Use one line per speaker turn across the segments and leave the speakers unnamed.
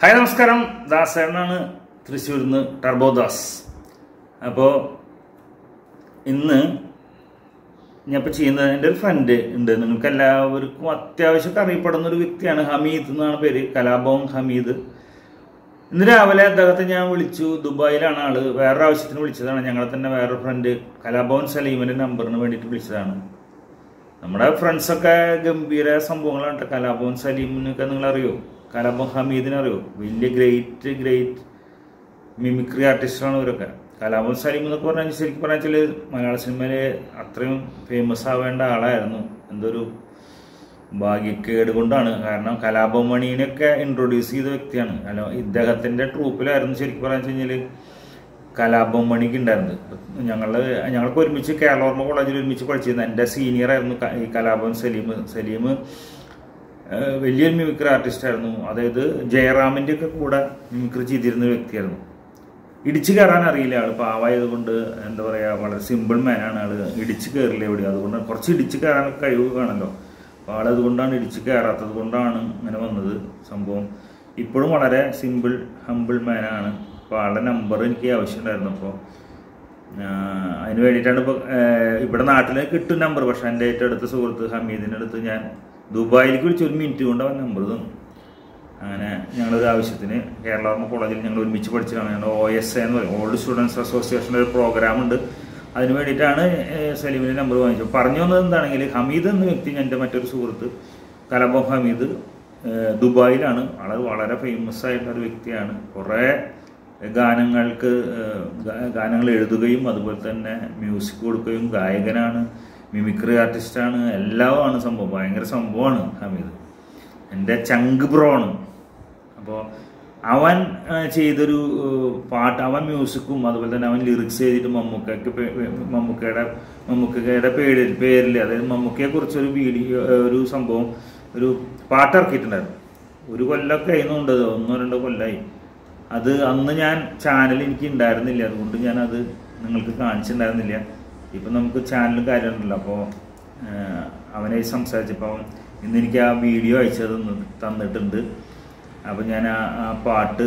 Hi നമസ്കാരം. ദാസേണ്ണാണ് തൃശ്ശൂരിൽ നിന്ന് ടർബോ ദാസ് അപ്പോൾ ഇന്ന് ഞാൻ ഇപ്പോൾ ചെയ്യുന്നത് എന്റെ ഒരു ഫ്രണ്ട് ഉണ്ട്. നിങ്ങൾക്ക് എല്ലാവർക്കും അത്യാവശ്യം അറിയപ്പെടുന്ന ഒരു വ്യക്തിയാണ് ഹമീദ് എന്നാണ് പേര്. കലാഭവൻ ഹമീദ്. ഇന്ന് രാവിലെ അദ്ദേഹത്തെ ഞാൻ വിളിച്ചു. ദുബായിലാണ് ആൾ. വേറൊരു ആവശ്യത്തിന് വിളിച്ചതാണ്. ഞങ്ങളെ തന്നെ വേറൊരു ഫ്രണ്ട് കലാഭവൻ സലീമിന്റെ നമ്പറിന് വേണ്ടിയിട്ട് വിളിച്ചതാണ്. നമ്മുടെ ഫ്രണ്ട്സൊക്കെ ഗംഭീര സംഭവങ്ങളാണ് കേട്ടോ കലാഭവൻ സലീമിനൊക്കെ നിങ്ങൾ അറിയോ മുഹമ്മീദിനെ അറിയോ? വലിയ ഗ്രേറ്റ് ഗ്രേറ്റ് മിമിക്രി ആർട്ടിസ്റ്റാണ് ഇവരൊക്കെ. കലാഭവൻ സലീം എന്നൊക്കെ പറഞ്ഞാൽ ശരിക്കും പറഞ്ഞാൽ മലയാള സിനിമയിൽ അത്രയും ഫേമസ് ആവേണ്ട ആളായിരുന്നു. എന്തൊരു ഭാഗ്യക്കേട് കൊണ്ടാണ്. കാരണം കലാഭമണിനെയൊക്കെ ഇൻട്രൊഡ്യൂസ് ചെയ്ത വ്യക്തിയാണ്. അല്ല ഇദ്ദേഹത്തിന്റെ ട്രൂപ്പിലായിരുന്നു ശരിക്കും പറഞ്ഞു കഴിഞ്ഞാൽ കലാഭമണിക്ക് ഉണ്ടായിരുന്നത്. ഞങ്ങൾ ഞങ്ങൾക്ക് ഒരുമിച്ച് കേരളോർമ്മ കോളേജിൽ ഒരുമിച്ച് പഠിച്ചിരുന്നു എന്റെ സീനിയർ ആയിരുന്നു ഈ കലാഭവൻ സലീം സലീം വലിയൊരു മിമിക്രി ആർട്ടിസ്റ്റ് ആയിരുന്നു അതായത് ജയറാമിന്റെ ഒക്കെ കൂടെ മിമിക്രി ചെയ്തിരുന്ന വ്യക്തിയായിരുന്നു. ഇടിച്ചു കയറാൻ അറിയില്ല. ആൾ പാവായതുകൊണ്ട് എന്താ പറയാ വളരെ സിമ്പിൾ മാനാണ് ആൾ. ഇടിച്ചു കയറില്ല എവിടെ അതുകൊണ്ട് കുറച്ച് ഇടിച്ചു കയറാൻ കഴിവ് കാണല്ലോ അപ്പൊ ആൾ അതുകൊണ്ടാണ് ഇടിച്ചു കയറാത്തത് കൊണ്ടാണ് ഇങ്ങനെ വന്നത് സംഭവം. ഇപ്പോഴും വളരെ സിമ്പിൾ ഹമ്പിൾ മാനാണ്. അപ്പോൾ ആളുടെ നമ്പർ എനിക്ക് ആവശ്യമുണ്ടായിരുന്നു. അപ്പോൾ അതിന് വേണ്ടിയിട്ടാണ് ഇപ്പോൾ ഇവിടെ നാട്ടിൽ കിട്ടും നമ്പർ. പക്ഷേ എന്റെ ഏറ്റവും അടുത്ത സുഹൃത്ത് ഹമീദിന്റെ അടുത്ത് ഞാൻ ദുബായിലേക്ക് വിളിച്ച് ഒരു മിനിറ്റ് കൊണ്ട് അവൻ നമ്പർ തന്നു. അങ്ങനെ ഞങ്ങളൊരു ആവശ്യത്തിന് കേരള വർമ്മ കോളേജിൽ ഞങ്ങൾ ഒരുമിച്ച് പഠിച്ചതാണ്. ഞങ്ങൾ ഒ എസ് എ എന്ന് പറയും. ഓൾഡ് സ്റ്റുഡൻസ് അസോസിയേഷന്റെ ഒരു പ്രോഗ്രാം ഉണ്ട്. അതിന് വേണ്ടിയിട്ടാണ് സലീമിന്റെ നമ്പർ വാങ്ങിച്ചത്. പറഞ്ഞു വന്നത് എന്താണെങ്കിൽ ഹമീദ് എന്ന വ്യക്തി എന്റെ മറ്റൊരു സുഹൃത്ത് കലബം ഹമീദ് ദുബായിലാണ്. ആൾ വളരെ ഫേമസ് ആയിട്ടുള്ള ഒരു വ്യക്തിയാണ്. കുറേ ഗാനങ്ങൾക്ക് ഗാനങ്ങൾ എഴുതുകയും അതുപോലെ തന്നെ മ്യൂസിക് കൊടുക്കുകയും ഗായകനാണ്. മിമിക്രി ആർട്ടിസ്റ്റാണ് എല്ലാമാണ് സംഭവം. ഭയങ്കര സംഭവമാണ് ഹമീദ്. എന്റെ ചങ്ക് ബ്രോ ആണ്. അപ്പോൾ അവൻ ചെയ്തൊരു പാട്ട് അവൻ മ്യൂസിക്കും അതുപോലെ തന്നെ അവൻ ലിറിക്സ് ചെയ്തിട്ട് മമ്മൂക്കയ്ക്ക് മമ്മൂക്കയുടെ മമ്മൂക്കയുടെ പേരിൽ പേരിൽ അതായത് മമ്മൂക്കയെ കുറിച്ചൊരു വീഡിയോ ഒരു സംഭവം ഒരു പാട്ട് ഇറക്കിയിട്ടുണ്ടായിരുന്നു. ഒരു കൊല്ലമൊക്കെ ആയിരുന്നുണ്ട് ഒന്നോ രണ്ടോ കൊല്ലമായി അത് അന്ന് ഞാൻ ചാനൽ എനിക്ക് ഉണ്ടായിരുന്നില്ല. അതുകൊണ്ട് ഞാനത് നിങ്ങൾക്ക് കാണിച്ചിട്ടുണ്ടായിരുന്നില്ല. ഇപ്പം നമുക്ക് ചാനലും കാര്യമുണ്ടല്ലോ അപ്പോൾ അവനെ സംസാരിച്ചപ്പം ഇന്ന് എനിക്ക് ആ വീഡിയോ അയച്ചത് തന്നിട്ടുണ്ട്. അപ്പോൾ ഞാൻ ആ പാട്ട്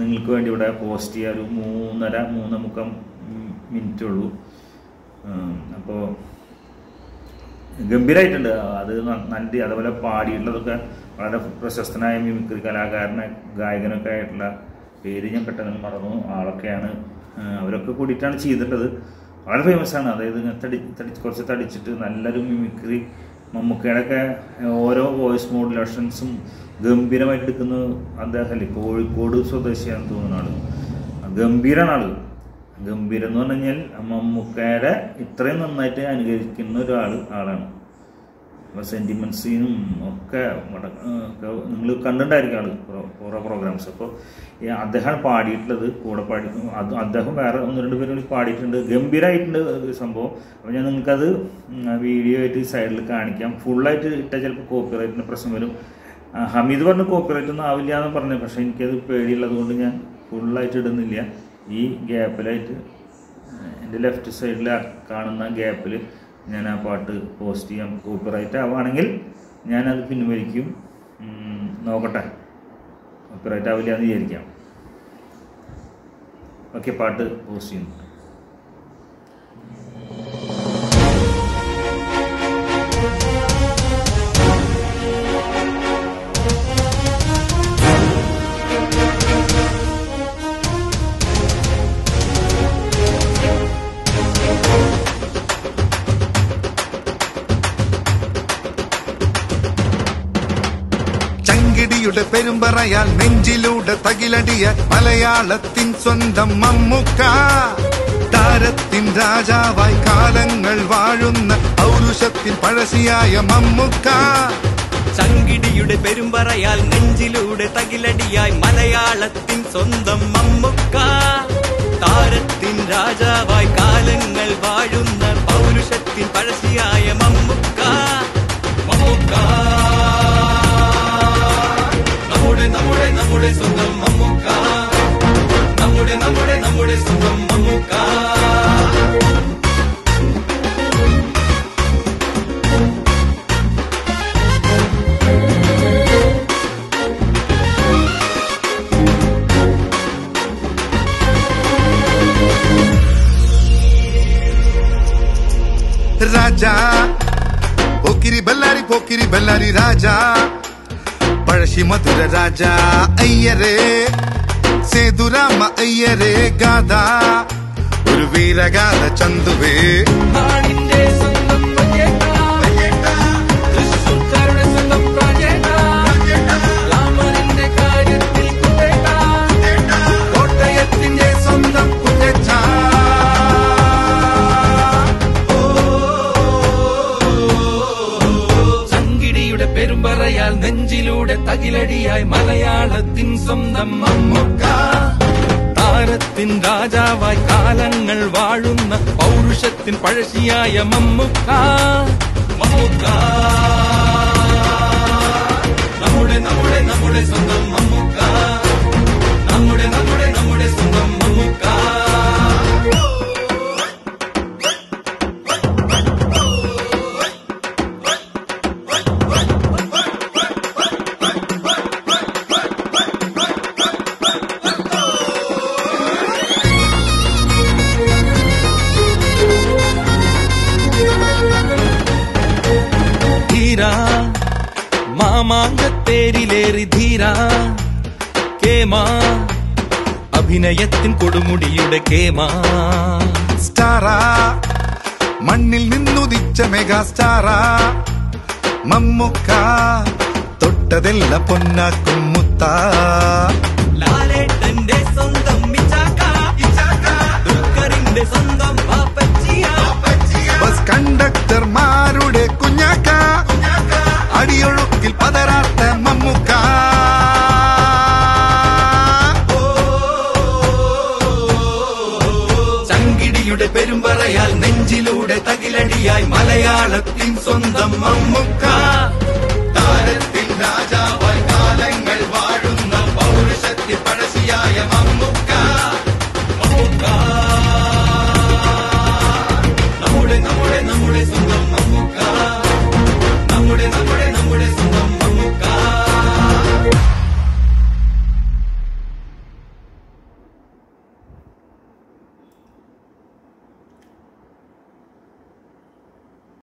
നിങ്ങൾക്ക് വേണ്ടി ഇവിടെ പോസ്റ്റ് ചെയ്യാൻ ഒരു മൂന്നര മൂന്ന് മുക്കം മിനിറ്റ് ഉള്ളൂ അപ്പോൾ ഗംഭീരമായിട്ടുണ്ട് അത് നല്ല അതുപോലെ പാടിയിട്ടുള്ളതൊക്കെ വളരെ പ്രശസ്തനായ മിമിക്രി കലാകാരനെ ഗായകനൊക്കെ ആയിട്ടുള്ള പേര് ഞാൻ പെട്ടെന്ന് മറന്നു. ആളൊക്കെയാണ് അവരൊക്കെ കൂടിയിട്ടാണ് ചെയ്തിട്ടുള്ളത്. വളരെ ഫേമസ് ആണ്. അതായത് തടി തടി കുറച്ച് തടിച്ചിട്ട് നല്ലൊരു മിമിക്രി മമ്മൂക്കയുടെയൊക്കെ ഓരോ വോയിസ് മോഡുലേഷൻസും ഗംഭീരമായിട്ട് എടുക്കുന്ന അദ്ദേഹമല്ലേ കോഴിക്കോട് സ്വദേശിയാണെന്ന് തോന്നുന്ന ആൾ. ഗംഭീരാണ് ആൾ. ഗംഭീരം എന്ന് പറഞ്ഞു കഴിഞ്ഞാൽ മമ്മൂക്കയുടെ ഇത്രയും നന്നായിട്ട് അനുകരിക്കുന്ന ഒരാൾ ആളാണ്. സെന്റിമെൻസിനും ഒക്കെ നിങ്ങൾ കണ്ടിട്ടുണ്ടായിരിക്കും അത് കുറെ- പ്രോഗ്രാംസ് അപ്പോൾ ഈ അദ്ദേഹമാണ് പാടിയിട്ടുള്ളത് കൂടെ പാടി അത് അദ്ദേഹം വേറെ ഒന്ന് രണ്ട് പേരും പാടിയിട്ടുണ്ട്. ഗംഭീരമായിട്ടുണ്ട് സംഭവം. അപ്പോൾ ഞാൻ നിങ്ങൾക്കത് വീഡിയോ ആയിട്ട് സൈഡിൽ കാണിക്കാം. ഫുള്ളായിട്ട് ഇട്ടാൽ ചിലപ്പോൾ കോപ്പിറൈറ്റിന്റെ പ്രശ്നം വരും. ഹമീദ് പറഞ്ഞ കോപ്പിറൈറ്റ് ഒന്നും ആവില്ല എന്ന് പറഞ്ഞു. പക്ഷേ എനിക്കത് പേടിയുള്ളത് കൊണ്ട് ഞാൻ ഫുള്ളായിട്ട് ഇടുന്നില്ല. ഈ ഗ്യാപ്പിലായിട്ട് എന്റെ ലെഫ്റ്റ് സൈഡിൽ കാണുന്ന ഗ്യാപ്പിൽ ഞാൻ ആ പാട്ട് പോസ്റ്റ് ചെയ്യാം. കോപ്പിറൈറ്റ് ആവുകയാണെങ്കിൽ ഞാനത് പിൻവലിക്കും. നോക്കട്ടെ. കോപ്പിറൈറ്റ് ആവില്ല എന്ന് വിചാരിക്കാം. ഓക്കെ പാട്ട് പോസ്റ്റ് ചെയ്യുന്നു.
ചങ്കിടിയുടെ പെരുമ്പറയാൽ നെഞ്ചിലൂടെ തകിലടിയ മലയാളത്തിൻ സ്വന്തം മമ്മുക്ക. താരത്തിൻ രാജാവായി കാലങ്ങൾ വാഴുന്ന പൗരുഷത്തിൻ പഴശിയായ മമ്മുക്ക.
ചങ്കിടിയുടെ പെരുമ്പറയാൽ നെഞ്ചിലൂടെ തകിലടിയായി മലയാളത്തിൻ സ്വന്തം മമ്മുക്ക. താരത്തിൻ രാജാവായി കാലങ്ങൾ വാഴുന്ന പൗരുഷത്തിൻ പഴശിയായ
ರಾಜ
ಪೋಕಿರಿ ಬಲ್ಲಾರಿ ಪೋಕಿರಿ ಬಲ್ಲಾರಿ ರಾಜಾ, ಪಳಶಿ ಮಧುರ ರಾಜ ಅಯ್ಯರೇ,
ಸೇದುರಾಮ ಅಯ್ಯರೇ ಗಾದ
ஒரு வீரகால சந்துவே തകിലടിയായി മലയാളത്തിൻ സ്വന്തം മമ്മൂക്ക താരത്തിൻ രാജാവായി കാലങ്ങൾ വാഴുന്ന പൗരുഷത്തിൻ പഴശ്ശിയായ മമ്മുക്ക. മമ്മുക്ക. നമ്മുടെ നമ്മുടെ നമ്മുടെ സ്വന്തം മാമാങ്കത്തേരിലേറി ധീര. കേമാ. അഭിനയത്തിൻ കൊടുമുടിയുടെ കേമാ.
സ്റ്റാറാ. മണ്ണിൽ നിന്നുദിച്ച മെഗാ സ്റ്റാറാ. മമ്മുക്ക. തൊട്ടതെല്ല പൊന്നാക്കും മുത്ത.
ലാലേട്ടന്റെ സ്വന്തം സ്വന്തം
ബസ് കണ്ടക്ടർമാരുടെ മമ്മൂക്ക.
താരത്തിൻ രാജാവായി കാലങ്ങൾ വാഴുന്ന പൗരുഷത്തിൽ പഴസിയായ മമ്മൂക്ക. മമ്മൂക്ക. നമ്മുടെ നമ്മുടെ നമ്മുടെ സ്വന്തം മമ്മൂക്ക.